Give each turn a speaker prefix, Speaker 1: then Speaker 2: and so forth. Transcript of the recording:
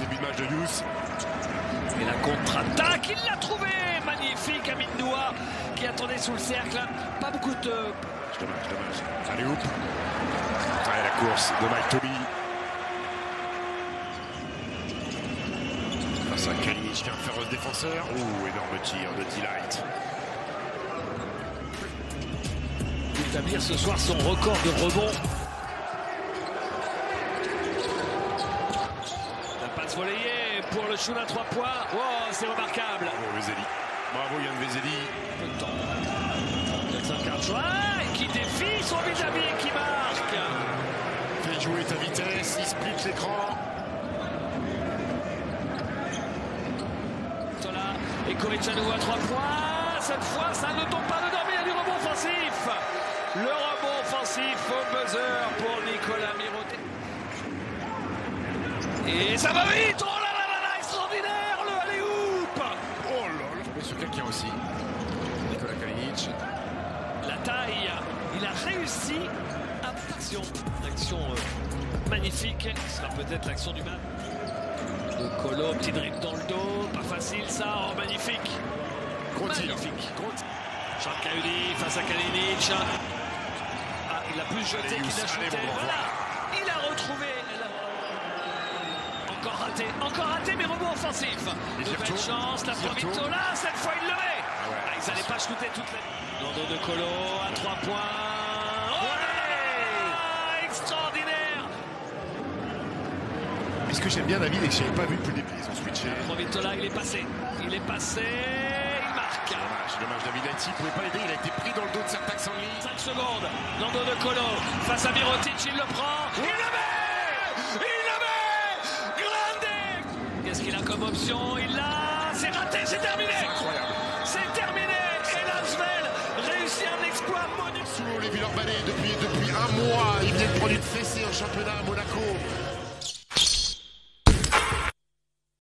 Speaker 1: Début de match de Youss.
Speaker 2: Et la contre-attaque, il l'a trouvé Magnifique Amin Noua qui attendait sous le cercle. Pas beaucoup de...
Speaker 1: Dommage, dommage. Allez, hop. La course de Mike Toby. Face à Kalinic qui est un féroce défenseur. Ouh, énorme tir de Delight.
Speaker 2: établir ce soir son record de rebond. La passe relayée pour le shoot à 3 points. Oh, c'est remarquable.
Speaker 1: Bravo Vezeli. Bravo Yann Vezeli.
Speaker 2: Peu de temps. Jackson Cartwright qui défie son vis-à-vis et qui marque.
Speaker 1: Fais jouer ta vitesse, il split l'écran.
Speaker 2: Tola et Coricciano à 3 points. Cette fois, ça ne tombe pas dedans, mais il y a du rebond offensif. Le rebond offensif au buzzer pour Nicolas Miroté. Et ça va vite Oh là là là là Extraordinaire le alley-oop
Speaker 1: Oh là là. Mais sur quelqu'un aussi. Nicolas Kalinic.
Speaker 2: La taille, il a réussi à action. L'action euh, magnifique, ce sera peut-être l'action du match. Le colo, petit dribble dans le dos, pas facile ça, oh, magnifique.
Speaker 1: Tir.
Speaker 2: Magnifique. Jean Cahuly face à Kalinic. Ah, il a plus jeté qu'il a
Speaker 1: bon,
Speaker 2: Voilà, il a retrouvé. Encore raté, encore raté, mais rebond offensif.
Speaker 1: Et
Speaker 2: Nouvelle chance, la. Provito là, cette fois il le met.
Speaker 1: ouais.
Speaker 2: Ah, ils n'allaient pas shooter toute la. Dos de Colo, à 3 points. Oh là là, extraordinaire.
Speaker 1: Mais ce que j'aime bien, David, et que je n'avais pas vu depuis le début, ils ont switché.
Speaker 2: Provito là, il est passé. Il est passé, il marque.
Speaker 1: Dommage, dommage, David Haïti ne pouvait pas l'aider, il a été pris dans le dos de Sertac Sanli.
Speaker 2: 5 secondes. Dos de Colo, face à Mirotic, il le prend. Il le met Il le met Grande Qu'est-ce qu'il a comme option Il l'a C'est raté, c'est terminé
Speaker 1: Incroyable.
Speaker 2: C'est terminé Et Lasvel réussit un exploit monumental.
Speaker 1: Sous Olivier Orbanet, depuis, depuis un mois, il vient de prendre une fessée au championnat à Monaco.